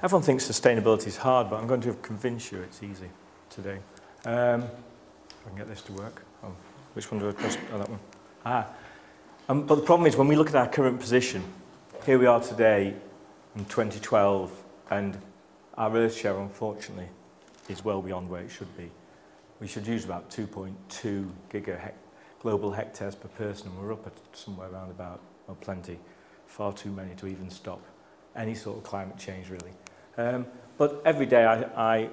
Everyone thinks sustainability is hard, but I'm going to convince you it's easy today. Um, I can get this to work. Oh, which one do I press? Oh, that one. Ah. Um, but the problem is when we look at our current position, here we are today in 2012, and our Earth share, unfortunately, is well beyond where it should be. We should use about 2.2 giga global hectares per person, and we're up at somewhere around about, well, plenty, far too many to even stop any sort of climate change, really. Um, but every day I, I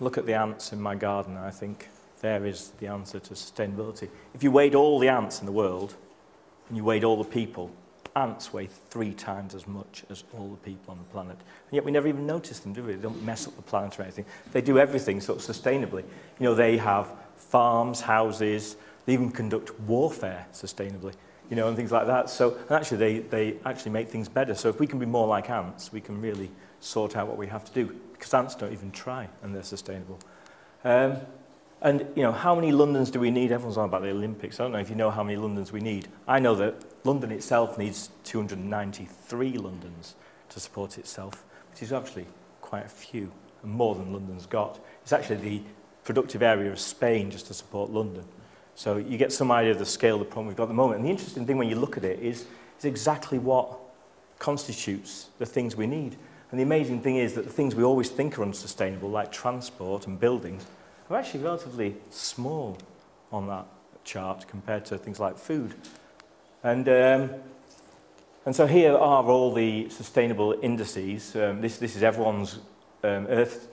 look at the ants in my garden and I think there is the answer to sustainability. If you weighed all the ants in the world and you weighed all the people, ants weigh three times as much as all the people on the planet. And yet we never even notice them, do we? They don't mess up the planet or anything. They do everything sort of sustainably. You know, they have farms, houses, they even conduct warfare sustainably, you know, and things like that. So and actually, they, they actually make things better. So if we can be more like ants, we can really sort out what we have to do because ants don't even try and they're sustainable. Um, and, you know, how many Londons do we need? Everyone's on about the Olympics. I don't know if you know how many Londons we need. I know that London itself needs 293 Londons to support itself, which is actually quite a few, and more than London's got. It's actually the productive area of Spain just to support London. So you get some idea of the scale of the problem we've got at the moment. And the interesting thing when you look at it is, is exactly what constitutes the things we need. And the amazing thing is that the things we always think are unsustainable, like transport and buildings, are actually relatively small on that chart compared to things like food. And, um, and so here are all the sustainable indices. Um, this, this is everyone's um, Earth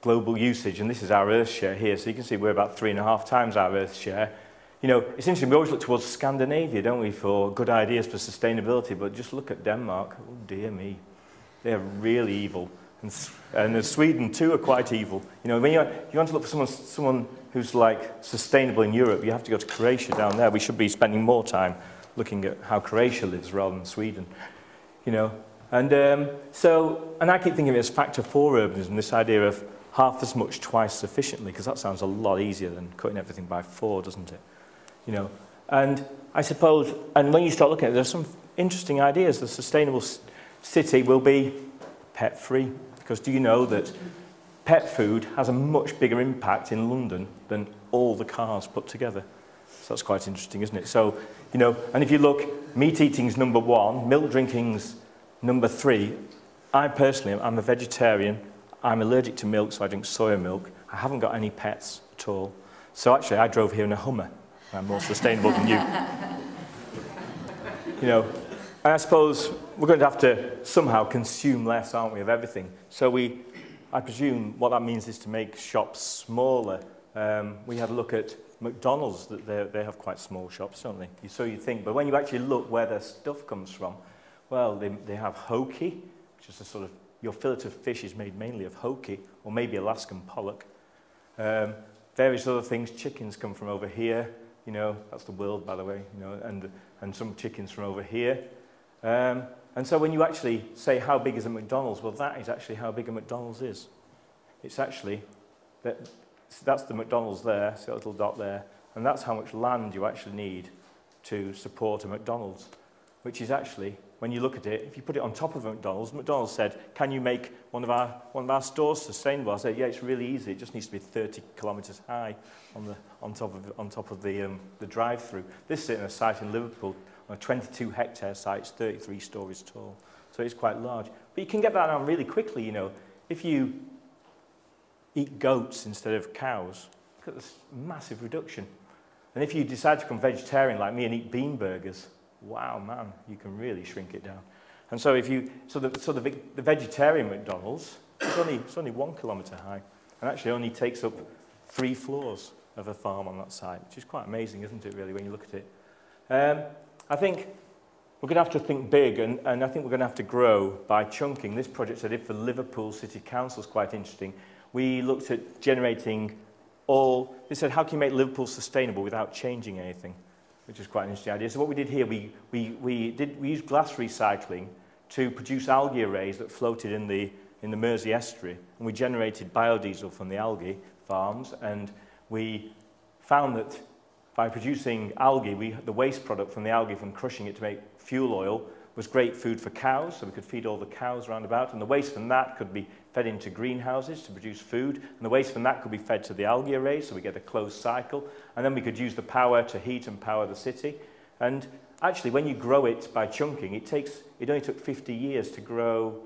global usage, and this is our Earth share here. So you can see we're about three and a half times our Earth share. You know, it's interesting, we always look towards Scandinavia, don't we, for good ideas for sustainability, but just look at Denmark. Oh, dear me. They're really evil. And, and Sweden, too, are quite evil. You know, when you, you want to look for someone, someone who's like sustainable in Europe, you have to go to Croatia down there. We should be spending more time looking at how Croatia lives rather than Sweden. You know, and um, so, and I keep thinking of it as factor four urbanism, this idea of half as much twice sufficiently, because that sounds a lot easier than cutting everything by four, doesn't it? You know, and I suppose, and when you start looking at it, there's some interesting ideas. The sustainable city will be pet free. Because do you know that pet food has a much bigger impact in London than all the cars put together? So that's quite interesting, isn't it? So, you know, and if you look, meat eating's number one, milk drinking's number three. I personally, I'm a vegetarian. I'm allergic to milk, so I drink soya milk. I haven't got any pets at all. So actually, I drove here in a Hummer. I'm more sustainable than you. You know, and I suppose we're going to have to somehow consume less, aren't we, of everything. So we, I presume what that means is to make shops smaller. Um, we had a look at McDonald's, that they have quite small shops, don't they? So you think, but when you actually look where their stuff comes from, well, they, they have hoki, which is a sort of, your fillet of fish is made mainly of hoki, or maybe Alaskan pollock. Um, various other things, chickens come from over here, you know, that's the world, by the way, you know, and, and some chickens from over here. Um, and so when you actually say, how big is a McDonald's? Well, that is actually how big a McDonald's is. It's actually, that, that's the McDonald's there, see that little dot there, and that's how much land you actually need to support a McDonald's, which is actually, when you look at it, if you put it on top of a McDonald's, McDonald's said, can you make one of our, one of our stores sustainable? I said, yeah, it's really easy. It just needs to be 30 kilometres high on, the, on top of, on top of the, um, the drive-through. This is in a site in Liverpool, on a 22 hectare site, it's 33 stories tall. So it's quite large. But you can get that on really quickly, you know. If you eat goats instead of cows, look at this massive reduction. And if you decide to become vegetarian like me and eat bean burgers, wow, man, you can really shrink it down. And so if you, so the, so the, the vegetarian McDonald's, it's only, it's only one kilometre high and actually only takes up three floors of a farm on that site, which is quite amazing, isn't it, really, when you look at it. Um, I think we're going to have to think big, and, and I think we're going to have to grow by chunking. This project I did for Liverpool City Council is quite interesting. We looked at generating all, they said, how can you make Liverpool sustainable without changing anything? Which is quite an interesting idea. So what we did here, we, we, we, did, we used glass recycling to produce algae arrays that floated in the, in the Mersey estuary. And we generated biodiesel from the algae farms, and we found that by producing algae, we, the waste product from the algae from crushing it to make fuel oil, was great food for cows, so we could feed all the cows around about, and the waste from that could be fed into greenhouses to produce food, and the waste from that could be fed to the algae arrays, so we get a closed cycle, and then we could use the power to heat and power the city. And actually, when you grow it by chunking, it, takes, it only took 50 years to grow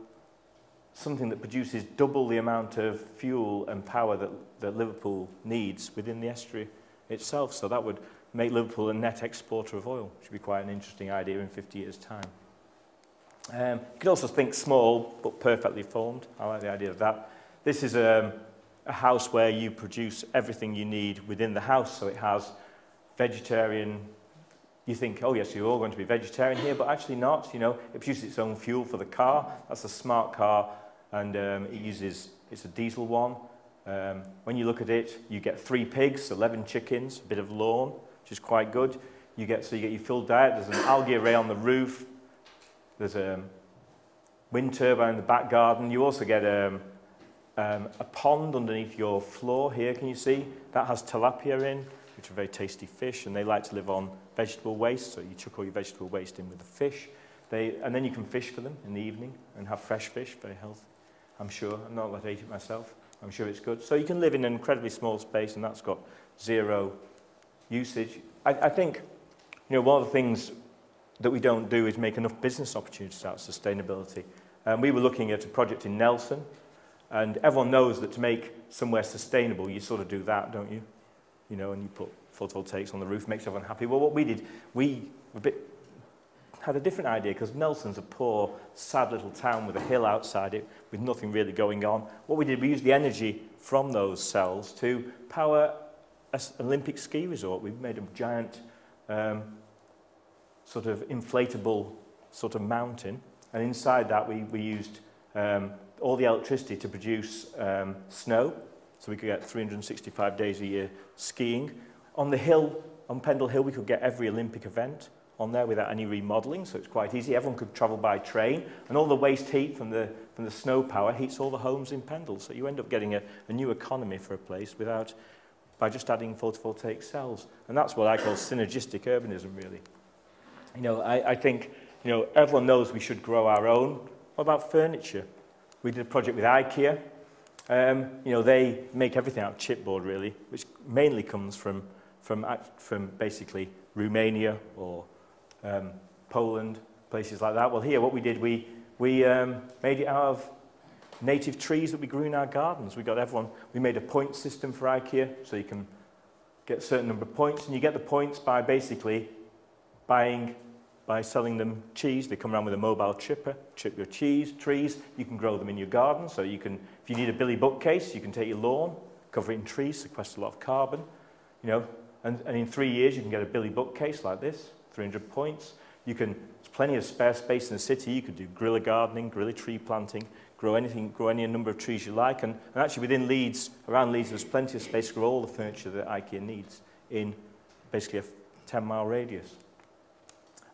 something that produces double the amount of fuel and power that, that Liverpool needs within the estuary itself. So that would make Liverpool a net exporter of oil, which would be quite an interesting idea in 50 years' time. Um, you could also think small, but perfectly formed. I like the idea of that. This is a, a house where you produce everything you need within the house. So it has vegetarian, you think, oh yes, you're all going to be vegetarian here, but actually not. You know, it produces its own fuel for the car. That's a smart car, and um, it uses, it's a diesel one. Um, when you look at it, you get three pigs, 11 chickens, a bit of lawn, which is quite good. You get, so you get your full diet. There's an algae array on the roof. There's a wind turbine in the back garden. You also get um, um, a pond underneath your floor here, can you see? That has tilapia in, which are very tasty fish, and they like to live on vegetable waste, so you chuck all your vegetable waste in with the fish. They, and then you can fish for them in the evening and have fresh fish, very healthy, I'm sure. I'm not allowed to eat it myself. I'm sure it's good. So you can live in an incredibly small space and that's got zero usage. I, I think you know, one of the things that we don't do is make enough business opportunities out of sustainability. Um, we were looking at a project in Nelson, and everyone knows that to make somewhere sustainable, you sort of do that, don't you? You know, and you put photovoltaics on the roof, makes everyone happy. Well, what we did, we were a bit had a different idea because Nelson's a poor, sad little town with a hill outside it with nothing really going on. What we did, we used the energy from those cells to power an Olympic ski resort. We made a giant um, sort of inflatable sort of mountain. And inside that, we, we used um, all the electricity to produce um, snow. So we could get 365 days a year skiing. On the hill, on Pendle Hill, we could get every Olympic event. On there without any remodeling, so it's quite easy. Everyone could travel by train, and all the waste heat from the, from the snow power heats all the homes in Pendle. So you end up getting a, a new economy for a place without, by just adding photovoltaic cells. And that's what I call synergistic urbanism, really. You know, I, I think, you know, everyone knows we should grow our own. What about furniture? We did a project with IKEA. Um, you know, they make everything out of chipboard, really, which mainly comes from, from, from basically Romania or um, Poland, places like that. Well, here, what we did, we, we um, made it out of native trees that we grew in our gardens. We got everyone, we made a point system for IKEA, so you can get a certain number of points, and you get the points by basically buying, by selling them cheese. They come around with a mobile chipper, chip your cheese, trees. You can grow them in your garden, so you can, if you need a billy bookcase, you can take your lawn, cover it in trees, sequester a lot of carbon, you know, and, and in three years you can get a billy bookcase like this. 300 points. You can, there's plenty of spare space in the city. You could do guerrilla gardening, guerrilla tree planting, grow anything, grow any number of trees you like. And, and actually within Leeds, around Leeds, there's plenty of space to grow all the furniture that IKEA needs in basically a 10 mile radius.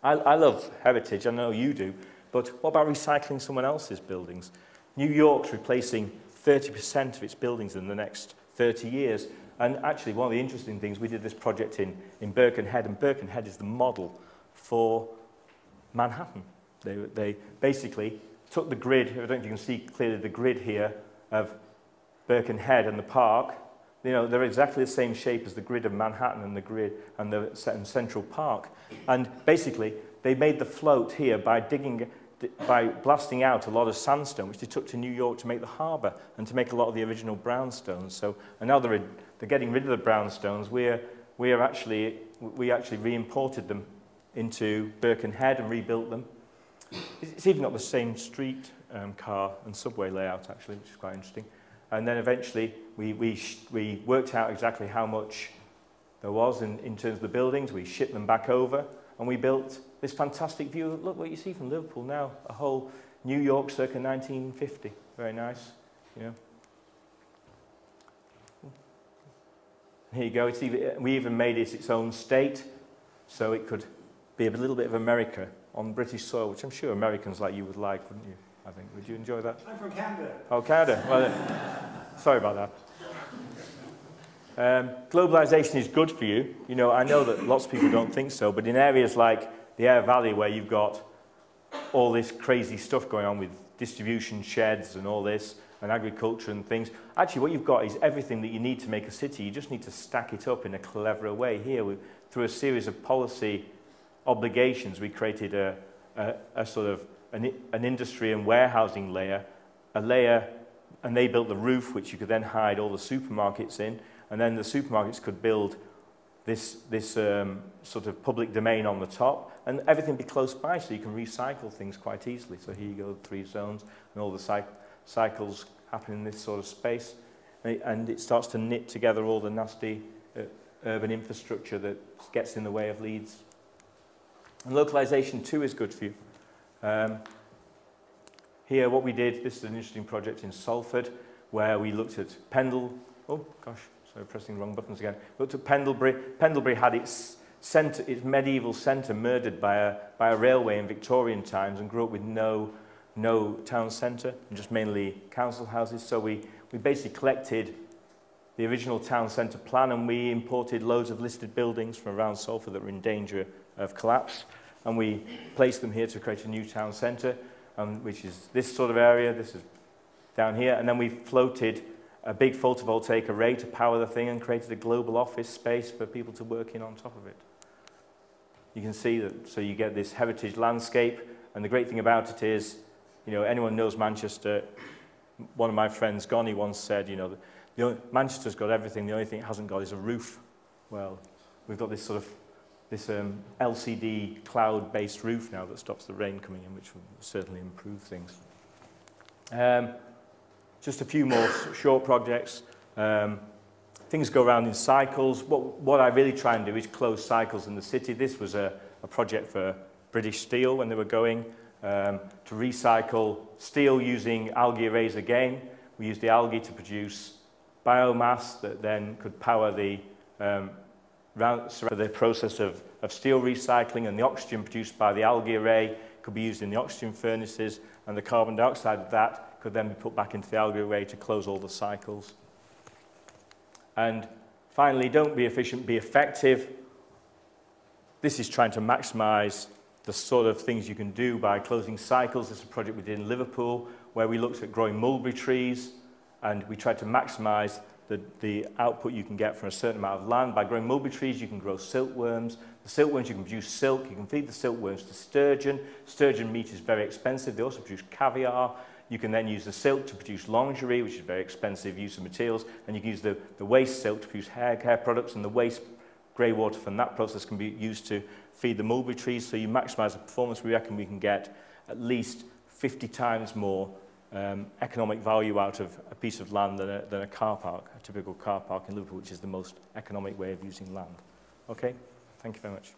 I, I love heritage, I know you do, but what about recycling someone else's buildings? New York's replacing 30% of its buildings in the next 30 years And actually, one of the interesting things, we did this project in, in Birkenhead, and Birkenhead is the model for Manhattan. They, they basically took the grid, I don't know if you can see clearly the grid here of Birkenhead and the park. You know, they're exactly the same shape as the grid of Manhattan and the grid and the and Central Park. And basically, they made the float here by digging, by blasting out a lot of sandstone, which they took to New York to make the harbour and to make a lot of the original brownstones. So, now they're, the getting rid of the brown stones, we're, we're actually, we actually re-imported them into Birkenhead and rebuilt them. It's even got the same street um, car and subway layout, actually, which is quite interesting. And then eventually we, we, we worked out exactly how much there was in, in terms of the buildings. We shipped them back over and we built this fantastic view. Look what you see from Liverpool now, a whole New York circa 1950. Very nice, you know. Here you go. It's even, we even made it its own state, so it could be a little bit of America on British soil, which I'm sure Americans like you would like, wouldn't you? I think. Would you enjoy that? I'm from Canada. Oh, Canada. Well, sorry about that. Um, globalization is good for you. You know, I know that lots of people don't think so, but in areas like the Aire Valley where you've got all this crazy stuff going on with distribution sheds and all this, and agriculture and things. Actually, what you've got is everything that you need to make a city. You just need to stack it up in a cleverer way. Here, we, through a series of policy obligations, we created a, a, a sort of an, an industry and warehousing layer, a layer, and they built the roof, which you could then hide all the supermarkets in, and then the supermarkets could build this, this um, sort of public domain on the top, and everything be close by so you can recycle things quite easily. So here you go, three zones, and all the cyc cycles happen in this sort of space, and it starts to knit together all the nasty uh, urban infrastructure that gets in the way of Leeds. And localization too is good for you. Um, here what we did, this is an interesting project in Salford, where we looked at Pendle, oh gosh, sorry, pressing the wrong buttons again, looked at Pendlebury. Pendlebury had its, center, its medieval centre murdered by a, by a railway in Victorian times and grew up with no, no town centre, and just mainly council houses. So we, we basically collected the original town centre plan and we imported loads of listed buildings from around Salford that were in danger of collapse. And we placed them here to create a new town centre, um, which is this sort of area, this is down here. And then we floated a big photovoltaic array to power the thing and created a global office space for people to work in on top of it. You can see that, so you get this heritage landscape. And the great thing about it is You know, anyone knows Manchester. One of my friends, Gonny, once said, you know, the, the only, Manchester's got everything. The only thing it hasn't got is a roof. Well, we've got this sort of this um, LCD cloud-based roof now that stops the rain coming in, which will certainly improve things. Um, just a few more short projects. Um, things go around in cycles. What, what I really try and do is close cycles in the city. This was a, a project for British Steel when they were going. Um, to recycle steel using algae arrays again. We used the algae to produce biomass that then could power the um, the process of, of steel recycling and the oxygen produced by the algae array could be used in the oxygen furnaces and the carbon dioxide of that could then be put back into the algae array to close all the cycles. And finally, don't be efficient, be effective. This is trying to maximize the sort of things you can do by closing cycles. This is a project we did in Liverpool where we looked at growing mulberry trees and we tried to maximize the, the output you can get from a certain amount of land. By growing mulberry trees, you can grow silkworms. The silkworms, you can produce silk. You can feed the silkworms to sturgeon. Sturgeon meat is very expensive. They also produce caviar. You can then use the silk to produce lingerie, which is very expensive use of materials. And you can use the, the waste silk to produce hair care products. And the waste grey water from that process can be used to feed the mulberry trees so you maximize the performance. We reckon we can get at least 50 times more um, economic value out of a piece of land than a, than a car park, a typical car park in Liverpool, which is the most economic way of using land. Okay, thank you very much.